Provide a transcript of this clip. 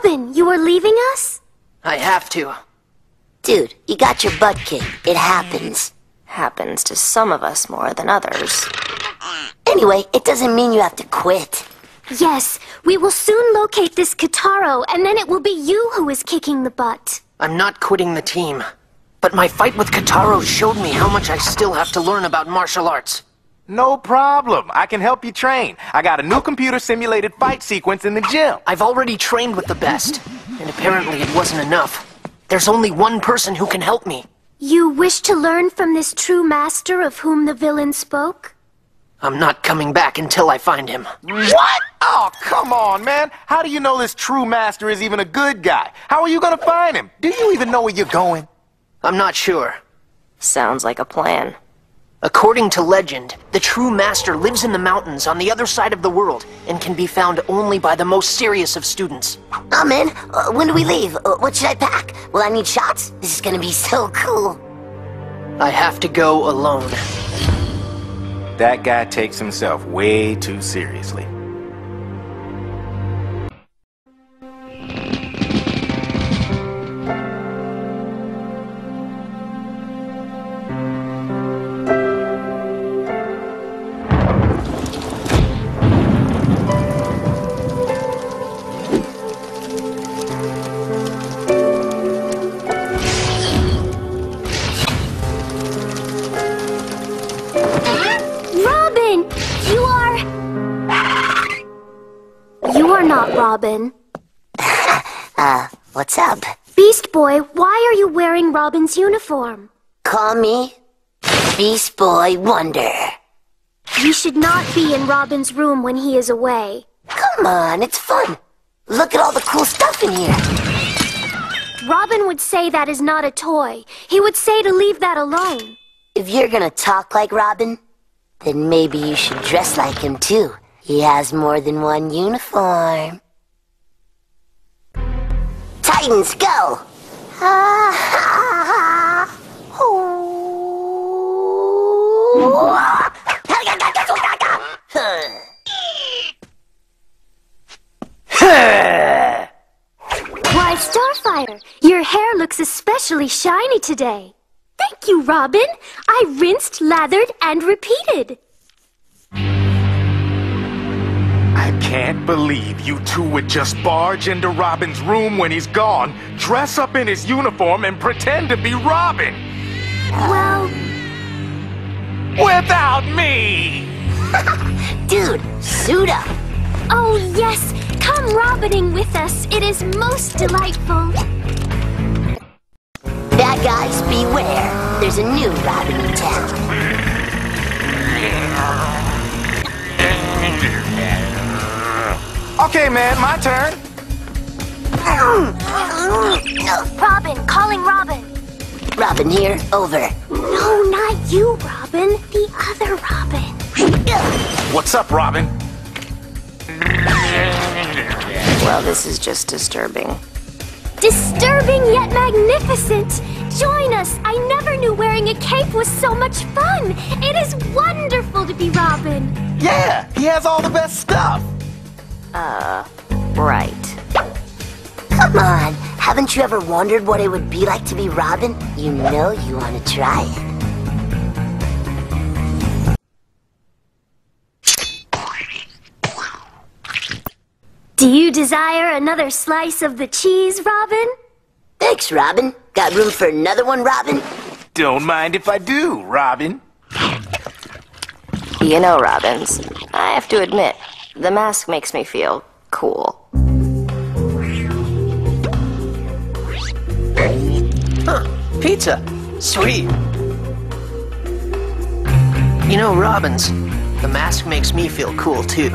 before leaving us? I have to. Dude, you got your butt kicked. It happens. Happens to some of us more than others. Anyway, it doesn't mean you have to quit. Yes, we will soon locate this Katarou, and then it will be you who is kicking the butt. I'm not quitting the team. But my fight with Katarou showed me how much I still have to learn about martial arts. No problem. I can help you train. I got a new computer simulated fight sequence in the gym. I've already trained with the best, and apparently it wasn't enough. There's only one person who can help me. You wish to learn from this true master of whom the villain spoke? I'm not coming back until I find him. What? Oh, come on, man. How do you know this true master is even a good guy? How are you gonna find him? Do you even know where you're going? I'm not sure. Sounds like a plan. According to legend, the true master lives in the mountains on the other side of the world and can be found only by the most serious of students. I'm in. Uh, when do we leave? Uh, what should I pack? Will I need shots? This is gonna be so cool. I have to go alone. That guy takes himself way too seriously. Robin. Uh, what's up? Beast Boy, why are you wearing Robin's uniform? Call me Beast Boy Wonder. You should not be in Robin's room when he is away. Come on, it's fun. Look at all the cool stuff in here. Robin would say that is not a toy. He would say to leave that alone. If you're gonna talk like Robin, then maybe you should dress like him too. He has more than one uniform. Titans, go! Why, Starfire, your hair looks especially shiny today. Thank you, Robin. I rinsed, lathered, and repeated. Can't believe you two would just barge into Robin's room when he's gone, dress up in his uniform, and pretend to be Robin. Well, Without me! Dude, suit up! oh yes, come Robining with us. It is most delightful. Bad guys, beware! There's a new Robin in town. Okay, man, my turn. Robin, calling Robin. Robin here, over. No, not you, Robin. The other Robin. What's up, Robin? Well, this is just disturbing. Disturbing yet magnificent. Join us. I never knew wearing a cape was so much fun. It is wonderful to be Robin. Yeah, he has all the best stuff. Uh, right. Come on, haven't you ever wondered what it would be like to be Robin? You know you want to try it. Do you desire another slice of the cheese, Robin? Thanks, Robin. Got room for another one, Robin? Don't mind if I do, Robin. You know, Robins, I have to admit, the mask makes me feel cool. Huh, pizza. Sweet. You know, Robins, the mask makes me feel cool too.